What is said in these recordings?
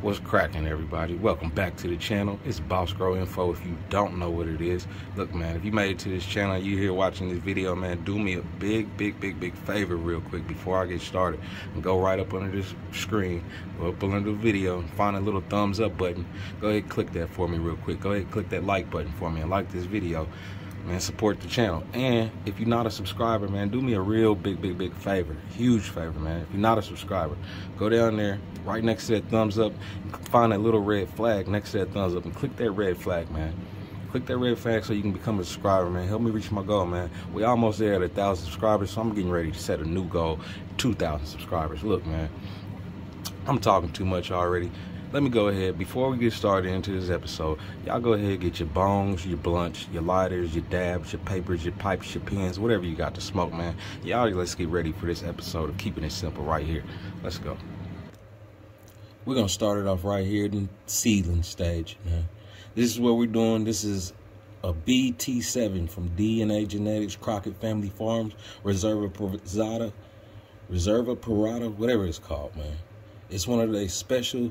What's cracking, everybody? Welcome back to the channel. It's Boss Grow Info. If you don't know what it is, look, man, if you made it to this channel, you here watching this video, man, do me a big, big, big, big favor real quick before I get started. And go right up under this screen, go up under the video, and find a little thumbs up button. Go ahead, click that for me real quick. Go ahead, click that like button for me and like this video man support the channel. And if you're not a subscriber man do me a real big big big favor huge favor man. If you're not a subscriber go down there right next to that thumbs up find that little red flag next to that thumbs up and click that red flag man. Click that red flag so you can become a subscriber man. Help me reach my goal man. We almost there at a thousand subscribers so i'm getting ready to set a new goal 2,000 subscribers. Look man i'm talking too much already let me go ahead before we get started into this episode y'all go ahead get your bongs your blunts your lighters your dabs your papers your pipes your pens whatever you got to smoke man. Y'all let's get ready for this episode of keeping it simple right here. Let's go. We're gonna start it off right here in seedling stage man. This is what we're doing. This is a bt7 from dna genetics crockett family farms reserva Privada, reserva parada whatever it's called man. It's one of the special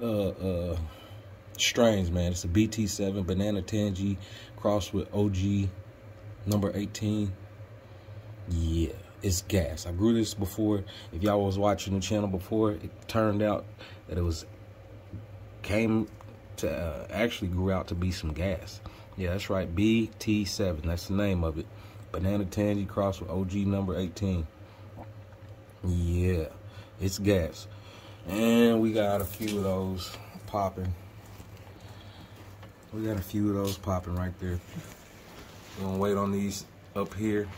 uh, uh, strains, man. It's a BT7 Banana Tangy crossed with OG number 18. Yeah, it's gas. I grew this before. If y'all was watching the channel before, it turned out that it was came to uh, actually grew out to be some gas. Yeah, that's right. BT7. That's the name of it. Banana Tangy crossed with OG number 18. Yeah, it's gas. And we got a few of those popping. We got a few of those popping right there. We're gonna wait on these up here.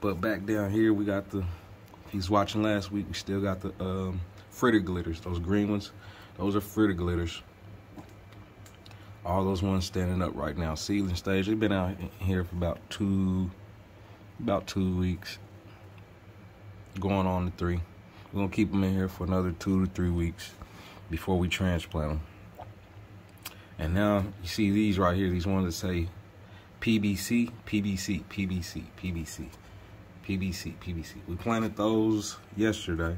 But back down here, we got the, if he's watching last week, we still got the um, fritter glitters, those green ones. Those are fritter glitters. All those ones standing up right now. Seedling stage, they've been out here for about two, about two weeks. Going on to three. We're gonna keep them in here for another two to three weeks before we transplant them. And now you see these right here, these ones that say PBC, PBC, PBC, PBC, PBC, PBC. We planted those yesterday,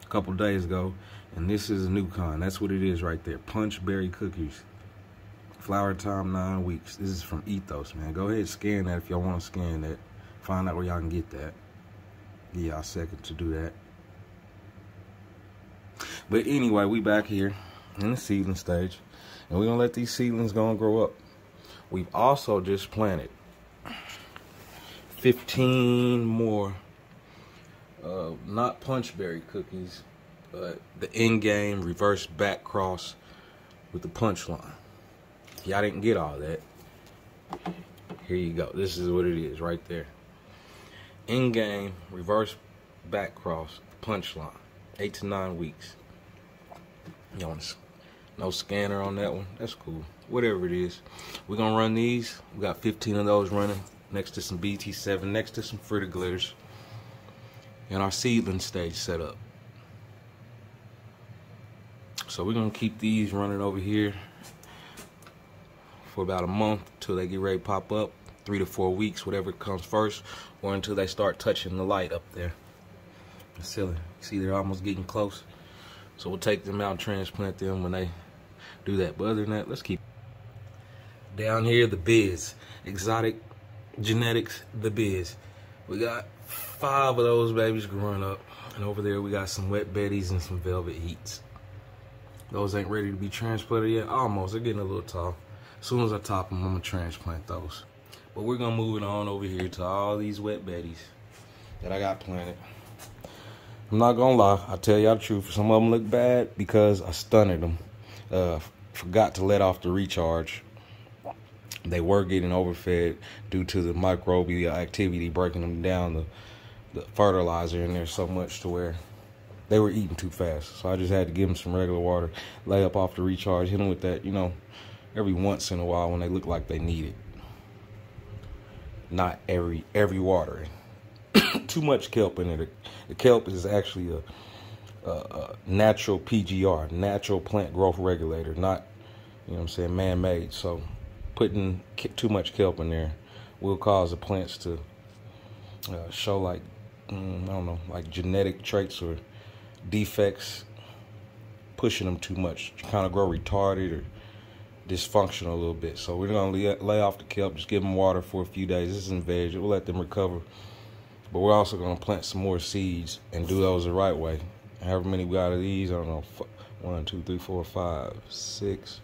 a couple days ago, and this is a new kind. That's what it is right there. Punch berry cookies. Flower time nine weeks. This is from Ethos, man. Go ahead scan that if y'all want to scan that. Find out where y'all can get that. Give y'all a second to do that. But anyway, we back here in the seedling stage. And we're going to let these seedlings go and grow up. We've also just planted 15 more, uh, not punchberry cookies, but the in-game reverse back cross with the punchline. Y'all didn't get all that. Here you go. This is what it is right there. In-game reverse back cross punch line. Eight to nine weeks. No scanner on that one? That's cool. Whatever it is. We're going to run these. We got 15 of those running next to some BT7, next to some fritter glitters. And our seedling stage set up. So we're going to keep these running over here for about a month till they get ready to pop up. Three to four weeks, whatever comes first, or until they start touching the light up there. Silly. See, they're almost getting close. So we'll take them out and transplant them when they do that. But other than that, let's keep. Down here, the biz. Exotic Genetix, the biz. We got five of those babies growing up. And over there, we got some wet betties and some velvet heats. Those ain't ready to be transplanted yet. Almost. They're getting a little tall. As soon as I top them, I'm to transplant those. But we're to move it on over here to all these wet betties that I got planted. I'm not gonna lie, I tell y'all the truth. Some of them look bad because I stunned them. Uh, forgot to let off the recharge. They were getting overfed due to the microbial activity breaking them down, the, the fertilizer in there so much to where they were eating too fast. So I just had to give them some regular water, lay up off the recharge, hit them with that, you know, every once in a while when they look like they need it. Not every every watering. Too much kelp in it. The kelp is actually a, a, a, natural PGR, natural plant growth regulator, not, you know I'm saying, man-made. So putting too much kelp in there will cause the plants to uh, show like, mm, I don't know, like genetic traits or defects pushing them too much. Kind of grow retarded or dysfunctional a little bit. So we're gonna lay, lay off the kelp, just give them water for a few days. This isn't veg. We'll let them recover. But we're also gonna plant some more seeds and do those the right way. However many we got of these, I don't know, one, two, three, four, five, six.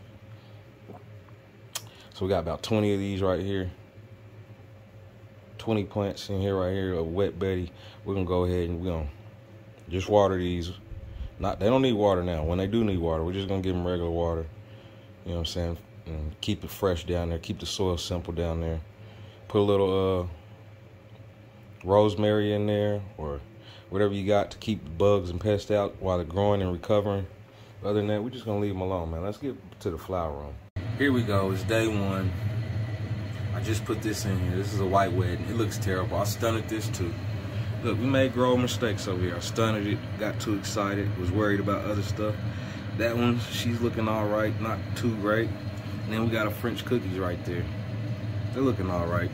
So we got about 20 of these right here. 20 plants in here right here, a wet Betty. We're gonna go ahead and we're gonna just water these. Not they don't need water now. When they do need water, we're just gonna give them regular water. You know what I'm saying? And keep it fresh down there. Keep the soil simple down there. Put a little uh, rosemary in there or whatever you got to keep the bugs and pests out while they're growing and recovering. Other than that, we're just gonna leave them alone, man. Let's get to the flower room. Here we go. It's day one. I just put this in here. This is a white wedding. It looks terrible. I stunted this too. Look, we made grow mistakes over here. I stunted it, got too excited, was worried about other stuff. That one, she's looking all right, not too great. And then we got a French cookies right there. They're looking all right.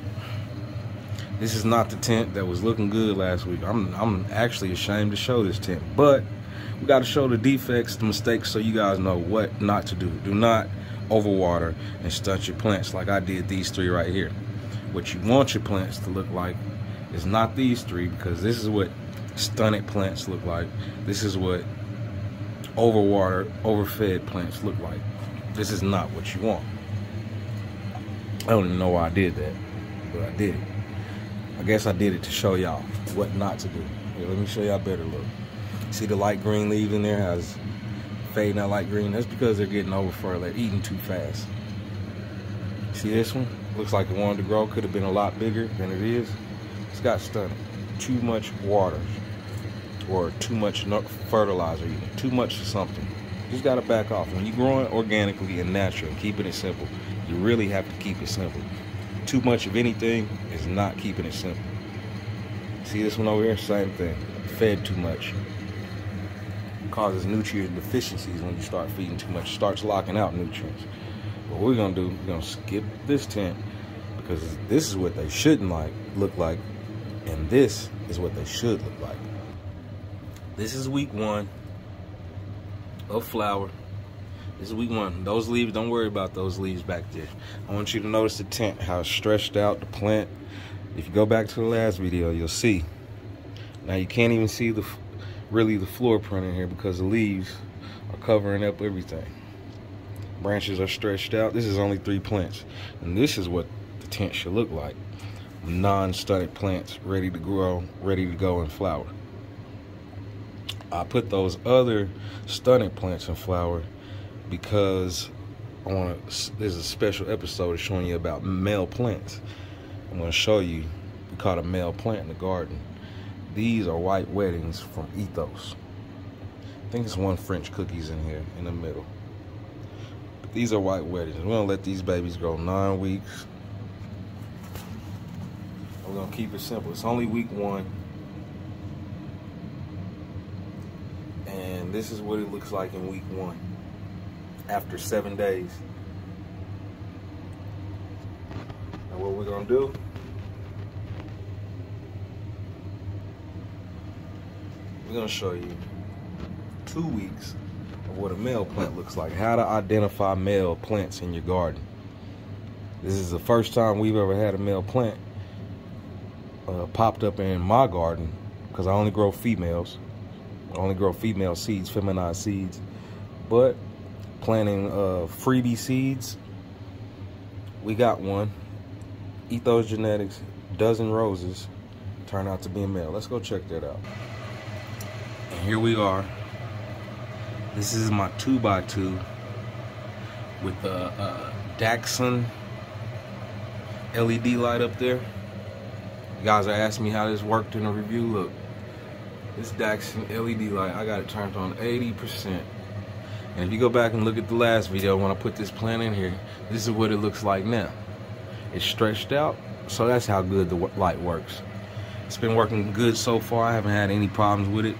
This is not the tent that was looking good last week. I'm, I'm actually ashamed to show this tent, but we got to show the defects, the mistakes, so you guys know what not to do. Do not overwater and stunt your plants like I did these three right here. What you want your plants to look like is not these three because this is what stunted plants look like. This is what overwatered, overfed plants look like. This is not what you want. I don't even know why I did that, but I did it. I guess I did it to show y'all what not to do. Here, let me show y'all better look. See the light green leaves in there has fading out light green. That's because they're getting over fur. They're eating too fast. See this one? Looks like it wanted to grow. Could have been a lot bigger than it is. It's got stunted. Too much water or too much fertilizer, even. too much something. just got to back off. When you're growing organically and natural, keeping it simple, you really have to keep it simple. Too much of anything is not keeping it simple. See this one over here? Same thing. Fed too much. Causes nutrient deficiencies when you start feeding too much. Starts locking out nutrients. What we're gonna do, we're gonna skip this tent because this is what they shouldn't like look like, and this is what they should look like. This is week one of flower. This is week one. Those leaves, don't worry about those leaves back there. I want you to notice the tent, how stretched out, the plant. If you go back to the last video, you'll see. Now you can't even see the really the floor print in here because the leaves are covering up everything. Branches are stretched out. This is only three plants. And this is what the tent should look like. Non-stunted plants ready to grow, ready to go and flower. I put those other stunted plants in flower because I want to. There's a special episode showing you about male plants. I'm going to show you. We caught a male plant in the garden. These are white weddings from Ethos. I think it's one French cookies in here in the middle. But these are white weddings. We're going to let these babies grow nine weeks. We're going to keep it simple. It's only week one. And this is what it looks like in week one after seven days. Now what we're gonna do we're gonna show you two weeks of what a male plant looks like how to identify male plants in your garden this is the first time we've ever had a male plant uh, popped up in my garden because I only grow females I only grow female seeds, feminized seeds. But planting uh, freebie seeds, we got one. Ethos Genetics, dozen roses, turned out to be a male. Let's go check that out. And here we are. This is my 2x2 with the uh, Dachshund LED light up there. You guys are asking me how this worked in the review. Look, this Daxon LED light, I got it turned on 80%. And if you go back and look at the last video when I put this plant in here, this is what it looks like now. It's stretched out, so that's how good the light works. It's been working good so far. I haven't had any problems with it.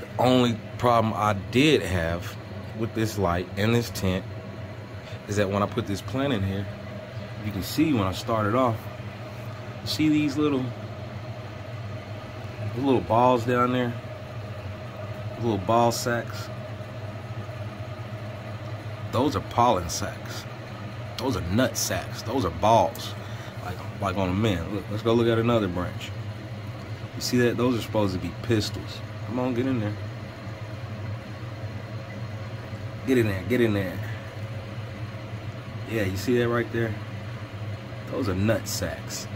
The only problem I did have with this light and this tent is that when I put this plant in here, you can see when I started off, see these little little balls down there, little ball sacks. Those are pollen sacks. Those are nut sacks. Those are balls. Like like on a man. Look, let's go look at another branch. You see that? Those are supposed to be pistils. Come on, get in there. Get in there, get in there. Yeah, you see that right there? Those are nut sacks.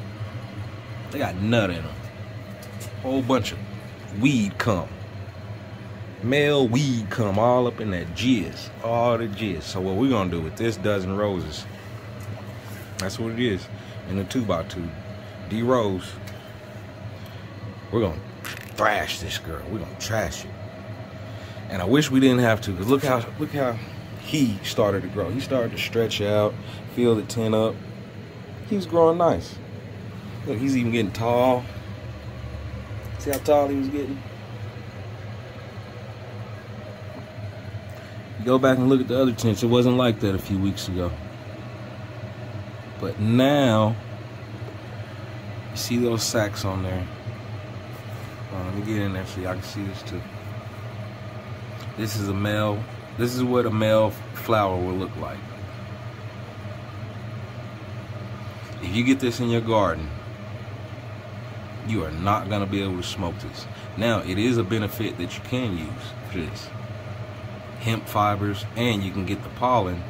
They got nut in them. Whole bunch of weed cum. Male weed come all up in that jizz. All the jizz. So what we're gonna do with this dozen roses, that's what it is. In the two by two. D Rose. We're gonna thrash this girl. We're gonna trash it. And I wish we didn't have to, because look how look how he started to grow. He started to stretch out, fill the tin up. He was growing nice. Look, he's even getting tall. See how tall he was getting? Go back and look at the other tents. It wasn't like that a few weeks ago. But now, you see those sacks on there. Let me get in there so y'all can see this too. This is a male. This is what a male flower will look like. If you get this in your garden, you are not going to be able to smoke this. Now, it is a benefit that you can use for this. Hemp fibers, and you can get the pollen,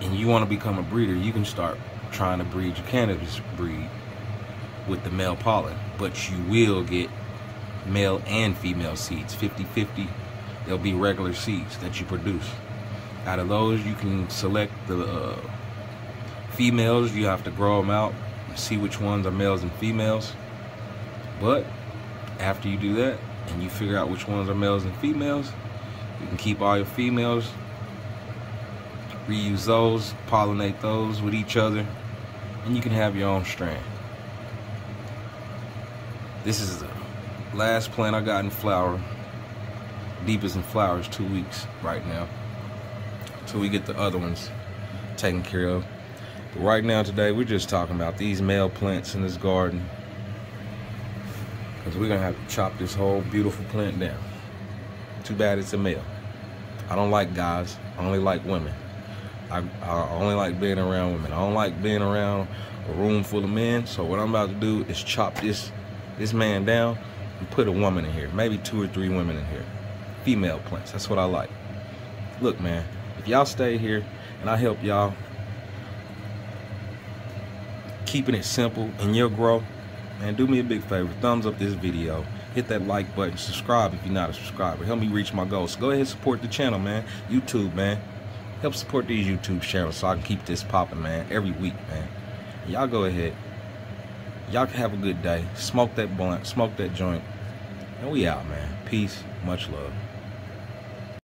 and you want to become a breeder, you can start trying to breed your cannabis breed with the male pollen. But you will get male and female seeds, 50-50. They'll be regular seeds that you produce. Out of those, you can select the uh, females. You have to grow them out, see which ones are males and females. But after you do that and you figure out which ones are males and females, you can keep all your females, reuse those, pollinate those with each other, and you can have your own strand. This is the last plant I got in flower. Deepest in flowers two weeks right now. Till we get the other ones taken care of. But right now today we're just talking about these male plants in this garden because we're going to have to chop this whole beautiful plant down. Too bad it's a male. I don't like guys. I only like women. I, I only like being around women. I don't like being around a room full of men. So what I'm about to do is chop this this man down and put a woman in here. Maybe two or three women in here. Female plants. That's what I like. Look, man. If y'all stay here and I help y'all keeping it simple in your growth, man, do me a big favor. Thumbs up this video. Hit that like button. Subscribe if you're not a subscriber. Help me reach my goals. So go ahead and support the channel, man. YouTube, man. Help support these YouTube channels so I can keep this popping, man, every week, man. Y'all go ahead. Y'all can have a good day. Smoke that blunt. Smoke that joint. And we out, man. Peace. Much love.